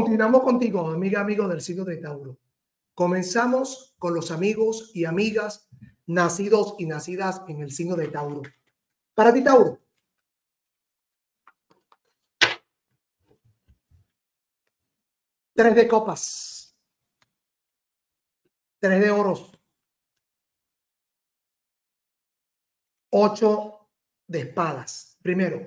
Continuamos contigo, amiga, amigo del signo de Tauro. Comenzamos con los amigos y amigas nacidos y nacidas en el signo de Tauro. Para ti, Tauro. Tres de copas. Tres de oros. Ocho de espadas. Primero,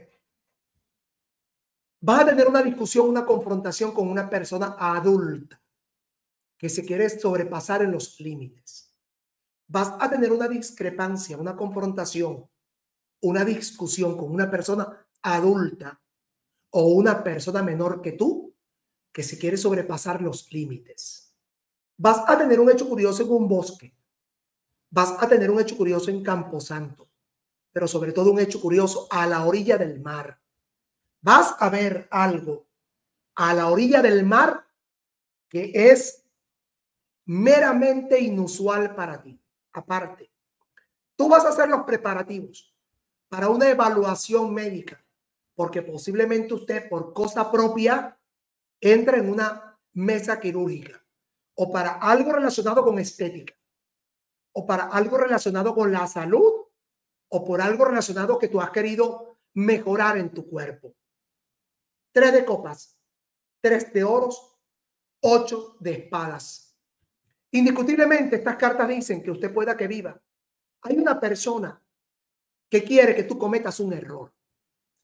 vas a tener una discusión, una confrontación con una persona adulta que se quiere sobrepasar en los límites. Vas a tener una discrepancia, una confrontación, una discusión con una persona adulta o una persona menor que tú que se quiere sobrepasar los límites. Vas a tener un hecho curioso en un bosque. Vas a tener un hecho curioso en Camposanto, pero sobre todo un hecho curioso a la orilla del mar. Vas a ver algo a la orilla del mar que es meramente inusual para ti. Aparte, tú vas a hacer los preparativos para una evaluación médica, porque posiblemente usted por cosa propia entra en una mesa quirúrgica o para algo relacionado con estética o para algo relacionado con la salud o por algo relacionado que tú has querido mejorar en tu cuerpo. Tres de copas, tres de oros, ocho de espadas. Indiscutiblemente estas cartas dicen que usted pueda que viva. Hay una persona que quiere que tú cometas un error.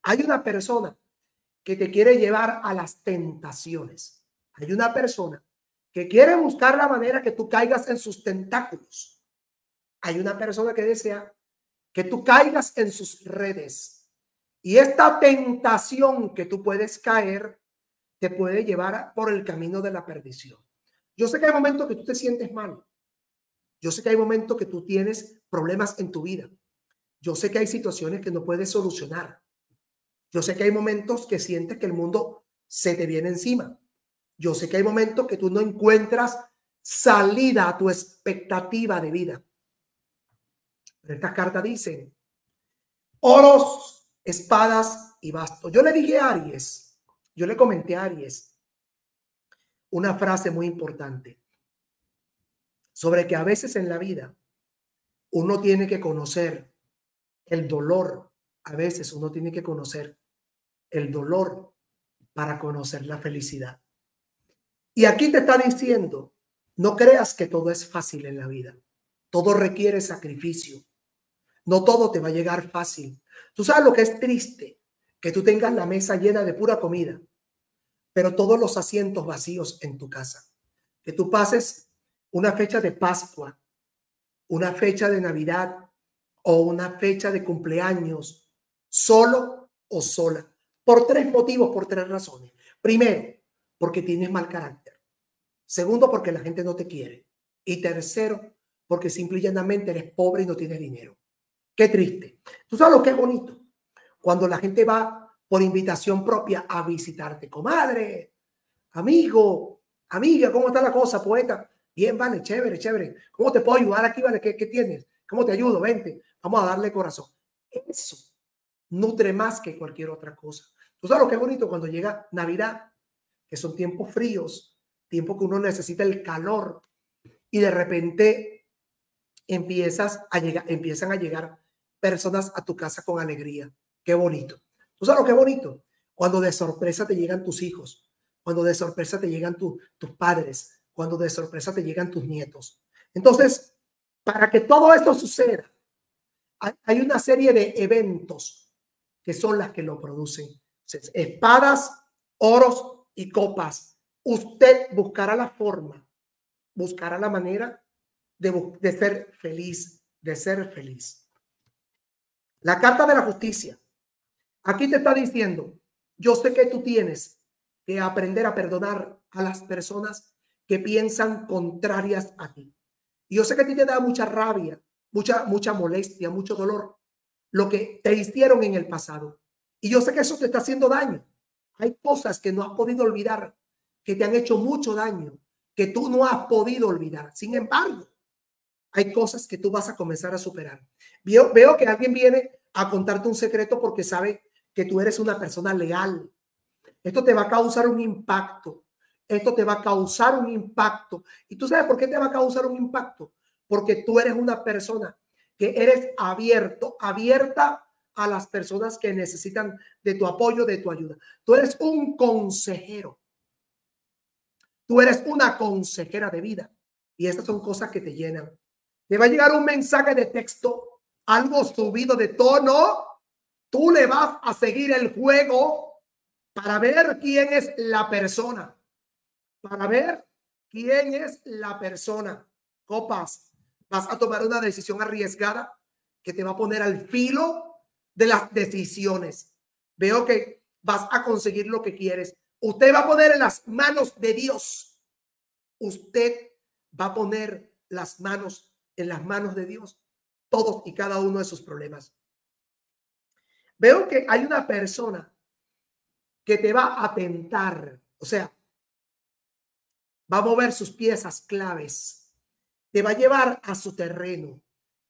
Hay una persona que te quiere llevar a las tentaciones. Hay una persona que quiere buscar la manera que tú caigas en sus tentáculos. Hay una persona que desea que tú caigas en sus redes. Y esta tentación que tú puedes caer te puede llevar por el camino de la perdición. Yo sé que hay momentos que tú te sientes mal. Yo sé que hay momentos que tú tienes problemas en tu vida. Yo sé que hay situaciones que no puedes solucionar. Yo sé que hay momentos que sientes que el mundo se te viene encima. Yo sé que hay momentos que tú no encuentras salida a tu expectativa de vida. Pero estas cartas dicen oros, espadas y bastos. Yo le dije a Aries, yo le comenté a Aries una frase muy importante sobre que a veces en la vida uno tiene que conocer el dolor, a veces uno tiene que conocer el dolor para conocer la felicidad. Y aquí te está diciendo, no creas que todo es fácil en la vida. Todo requiere sacrificio. No todo te va a llegar fácil. Tú sabes lo que es triste, que tú tengas la mesa llena de pura comida, pero todos los asientos vacíos en tu casa. Que tú pases una fecha de Pascua, una fecha de Navidad o una fecha de cumpleaños solo o sola. Por tres motivos, por tres razones. Primero, porque tienes mal carácter. Segundo, porque la gente no te quiere. Y tercero, porque simple y llanamente eres pobre y no tienes dinero. Qué triste. Tú sabes lo que es bonito. Cuando la gente va por invitación propia a visitarte, comadre, amigo, amiga, ¿cómo está la cosa, poeta? Bien, vale, chévere, chévere. ¿Cómo te puedo ayudar aquí, vale? ¿Qué, tienes? ¿Cómo te ayudo? Vente, vamos a darle corazón. Eso nutre más que cualquier otra cosa. Tú sabes lo que es bonito cuando llega Navidad, que son tiempos fríos, tiempo que uno necesita el calor y de repente empiezas a llegar, empiezan a llegar personas a tu casa con alegría. Qué bonito. ¿Tú sabes lo que bonito? Cuando de sorpresa te llegan tus hijos, cuando de sorpresa te llegan tus padres, cuando de sorpresa te llegan tus nietos. Entonces, para que todo esto suceda, hay una serie de eventos que son las que lo producen espadas, oros y copas. Usted buscará la forma, buscará la manera de ser feliz, de ser feliz. La carta de la justicia. Aquí te está diciendo, yo sé que tú tienes que aprender a perdonar a las personas que piensan contrarias a ti. Y yo sé que a ti te da mucha rabia, mucha, mucha molestia, mucho dolor, lo que te hicieron en el pasado. Y yo sé que eso te está haciendo daño. Hay cosas que no has podido olvidar, que te han hecho mucho daño, que tú no has podido olvidar. Sin embargo, hay cosas que tú vas a comenzar a superar. Veo, veo que alguien viene a contarte un secreto porque sabe que tú eres una persona leal. Esto te va a causar un impacto esto te va a causar un impacto. ¿Y tú sabes por qué te va a causar un impacto? Porque tú eres una persona que eres abierto, abierta a las personas que necesitan de tu apoyo, de tu ayuda. Tú eres un consejero. Tú eres una consejera de vida. Y estas son cosas que te llenan. Te va a llegar un mensaje de texto, algo subido de tono. Tú le vas a seguir el juego para ver quién es la persona. Para ver quién es la persona. Copas, vas a tomar una decisión arriesgada que te va a poner al filo de las decisiones. Veo que vas a conseguir lo que quieres. Usted va a poner en las manos de Dios. Usted va a poner las manos en las manos de Dios. Todos y cada uno de sus problemas. Veo que hay una persona que te va a tentar. O sea, va a mover sus piezas claves te va a llevar a su terreno.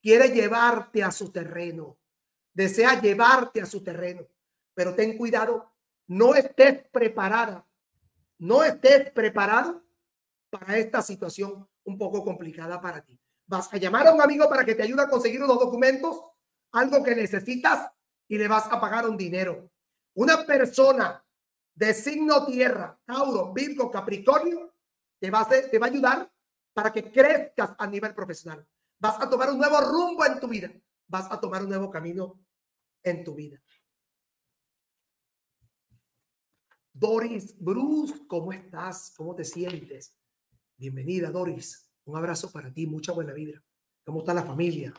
Quiere llevarte a su terreno. Desea llevarte a su terreno. Pero ten cuidado, no estés preparada. No estés preparado para esta situación un poco complicada para ti. Vas a llamar a un amigo para que te ayude a conseguir unos documentos, algo que necesitas y le vas a pagar un dinero. Una persona de signo tierra, Tauro, Virgo, Capricornio, te va a, te va a ayudar para que crezcas a nivel profesional. Vas a tomar un nuevo rumbo en tu vida. Vas a tomar un nuevo camino en tu vida. Doris Bruce, ¿cómo estás? ¿Cómo te sientes? Bienvenida, Doris. Un abrazo para ti, mucha buena vida. ¿Cómo está la familia?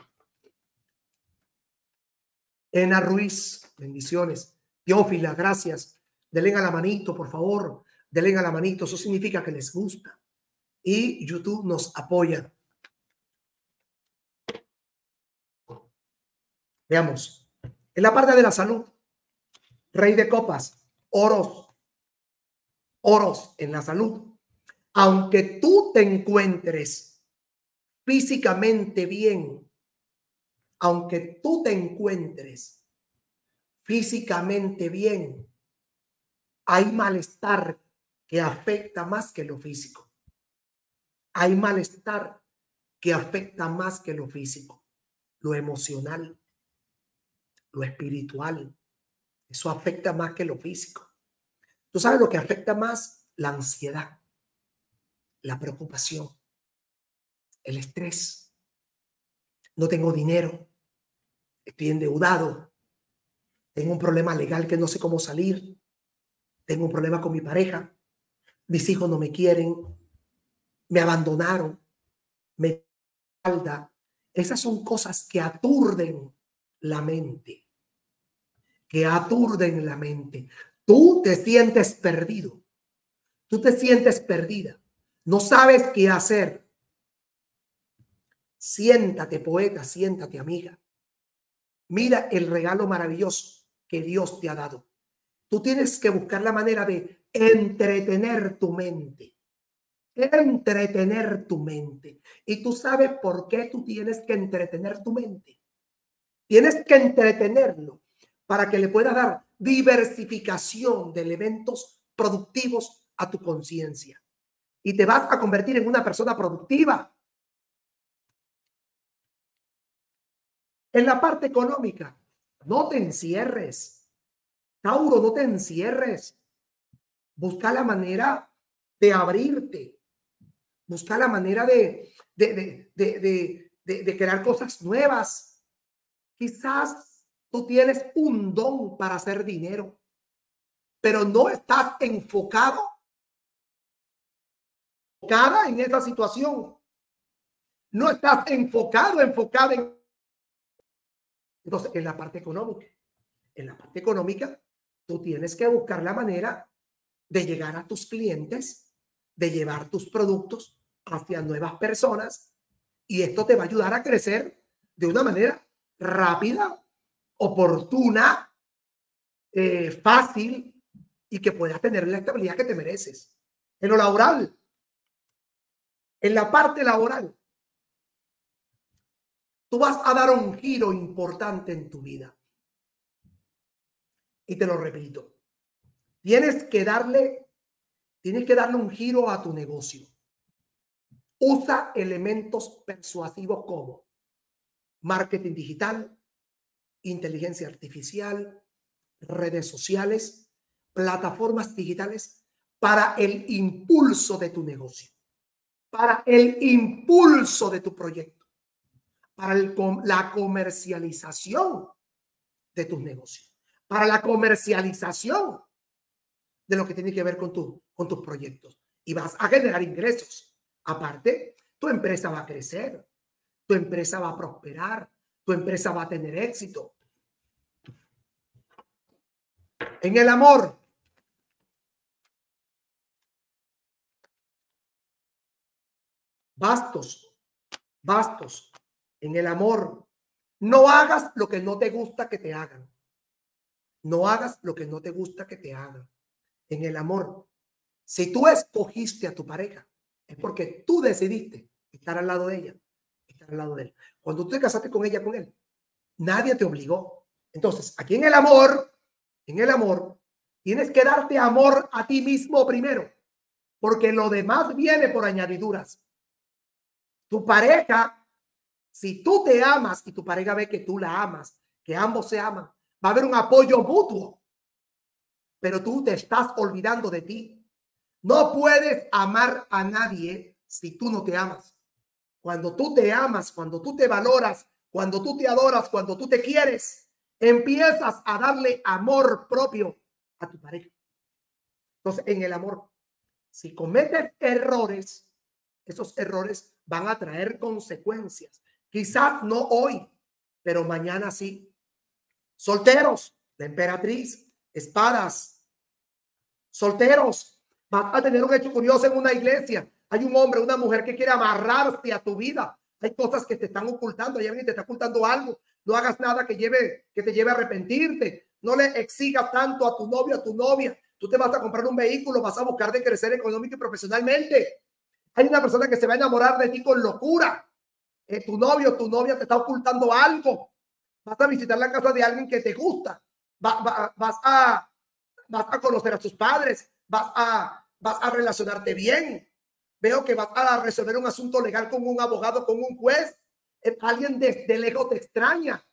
Ena Ruiz, bendiciones. Teófila, gracias. Denle a la manito, por favor. Denle a la manito. Eso significa que les gusta y YouTube nos apoya. Veamos. En la parte de la salud, rey de copas, oros, oros en la salud. Aunque tú te encuentres físicamente bien, aunque tú te encuentres físicamente bien, hay malestar que afecta más que lo físico hay malestar que afecta más que lo físico, lo emocional, lo espiritual. Eso afecta más que lo físico. ¿Tú sabes lo que afecta más? La ansiedad, la preocupación, el estrés. No tengo dinero, estoy endeudado, tengo un problema legal que no sé cómo salir, tengo un problema con mi pareja, mis hijos no me quieren, me abandonaron, me falta. Esas son cosas que aturden la mente, que aturden la mente. Tú te sientes perdido, tú te sientes perdida, no sabes qué hacer. Siéntate, poeta, siéntate, amiga. Mira el regalo maravilloso que Dios te ha dado. Tú tienes que buscar la manera de entretener tu mente entretener tu mente. Y tú sabes por qué tú tienes que entretener tu mente. Tienes que entretenerlo para que le pueda dar diversificación de elementos productivos a tu conciencia. Y te vas a convertir en una persona productiva. En la parte económica, no te encierres. Tauro, no te encierres. Busca la manera de abrirte, buscar la manera de, de, de, de, crear cosas nuevas. Quizás tú tienes un don para hacer dinero, pero no estás enfocado enfocada en esa situación. No estás enfocado, enfocado en... Entonces, en la parte económica, en la parte económica, tú tienes que buscar la manera de llegar a tus clientes, de llevar tus productos hacia nuevas personas y esto te va a ayudar a crecer de una manera rápida, oportuna, eh, fácil y que puedas tener la estabilidad que te mereces. En lo laboral, en la parte laboral, tú vas a dar un giro importante en tu vida. Y te lo repito, tienes que darle tienes que darle un giro a tu negocio. Usa elementos persuasivos como marketing digital, inteligencia artificial, redes sociales, plataformas digitales para el impulso de tu negocio, para el impulso de tu proyecto, para la comercialización de tus negocios, para la comercialización de lo que tiene que ver con, tu, con tus proyectos. Y vas a generar ingresos. Aparte, tu empresa va a crecer, tu empresa va a prosperar, tu empresa va a tener éxito. En el amor. Bastos, bastos. En el amor. No hagas lo que no te gusta que te hagan. No hagas lo que no te gusta que te hagan. En el amor. Si tú escogiste a tu pareja, es porque tú decidiste estar al lado de ella, estar al lado de él. Cuando tú te casaste con ella, con él, nadie te obligó. Entonces, aquí en el amor, en el amor, tienes que darte amor a ti mismo primero, porque lo demás viene por añadiduras. Tu pareja, si tú te amas y tu pareja ve que tú la amas, que ambos se aman, va a haber un apoyo mutuo. Pero tú te estás olvidando de ti. No puedes amar a nadie si tú no te amas. Cuando tú te amas, cuando tú te valoras, cuando tú te adoras, cuando tú te quieres, empiezas a darle amor propio a tu pareja. Entonces, en el amor, si cometes errores, esos errores van a traer consecuencias. Quizás no hoy, pero mañana sí. Solteros, la emperatriz, espadas. Solteros, vas a tener un hecho curioso en una iglesia. Hay un hombre, una mujer que quiere amarrarse a tu vida. Hay cosas que te están ocultando. Hay alguien que te está ocultando algo. No hagas nada que lleve, que te lleve a arrepentirte. No le exigas tanto a tu novio, a tu novia. Tú te vas a comprar un vehículo, vas a buscar de crecer económico y profesionalmente. Hay una persona que se va a enamorar de ti con locura. Eh, tu novio, tu novia te está ocultando algo. Vas a visitar la casa de alguien que te gusta. vas, a, vas a conocer a tus padres. Vas a, vas a relacionarte bien. Veo que vas a resolver un asunto legal con un abogado, con un juez. Eh, alguien desde lejos te extraña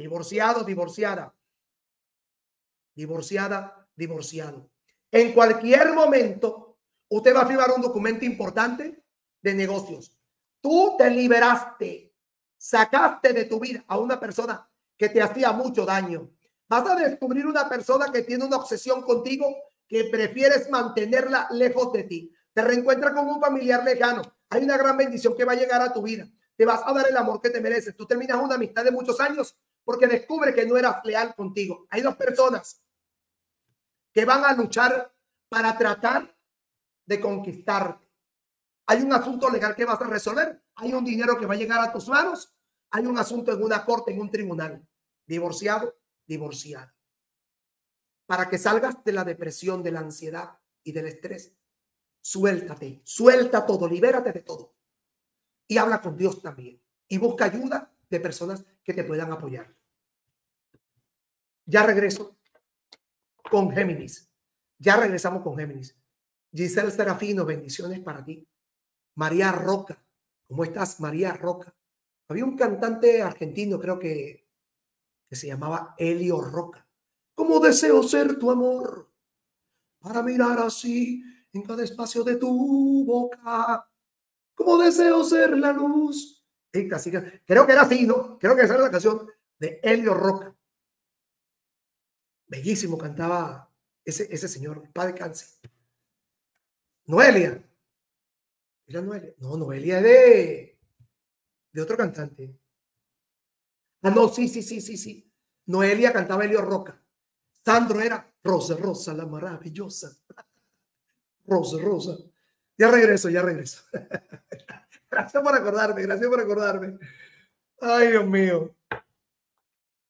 divorciado, divorciada, divorciada, divorciado. En cualquier momento, usted va a firmar un documento importante de negocios. Tú te liberaste, sacaste de tu vida a una persona que te hacía mucho daño. Vas a descubrir una persona que tiene una obsesión contigo que prefieres mantenerla lejos de ti. Te reencuentras con un familiar lejano. Hay una gran bendición que va a llegar a tu vida. Te vas a dar el amor que te mereces. Tú terminas una amistad de muchos años porque descubre que no eras leal contigo. Hay dos personas que van a luchar para tratar de conquistarte. Hay un asunto legal que vas a resolver. Hay un dinero que va a llegar a tus manos. Hay un asunto en una corte, en un tribunal. Divorciado, divorciado. Para que salgas de la depresión, de la ansiedad y del estrés. Suéltate, suelta todo, libérate de todo. Y habla con Dios también. Y busca ayuda de personas que te puedan apoyar. Ya regreso con Géminis. Ya regresamos con Géminis. Giselle Serafino, bendiciones para ti. María Roca, ¿cómo estás, María Roca? Había un cantante argentino, creo que, que se llamaba Elio Roca. ¿Cómo deseo ser tu amor para mirar así en cada espacio de tu boca? ¿Cómo deseo ser la luz Creo que era así, ¿no? Creo que esa era la canción de Helio Roca. Bellísimo cantaba ese, ese señor, padre cáncer. Noelia. ¿Era Noelia? No, Noelia es de, de otro cantante. Ah, no, sí, sí, sí, sí, sí. Noelia cantaba Helio Roca. Sandro era Rosa, Rosa, la maravillosa. Rosa, Rosa. Ya regreso, ya regreso. Gracias por acordarme, gracias por acordarme. Ay, Dios mío.